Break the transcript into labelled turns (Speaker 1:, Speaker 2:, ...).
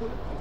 Speaker 1: foot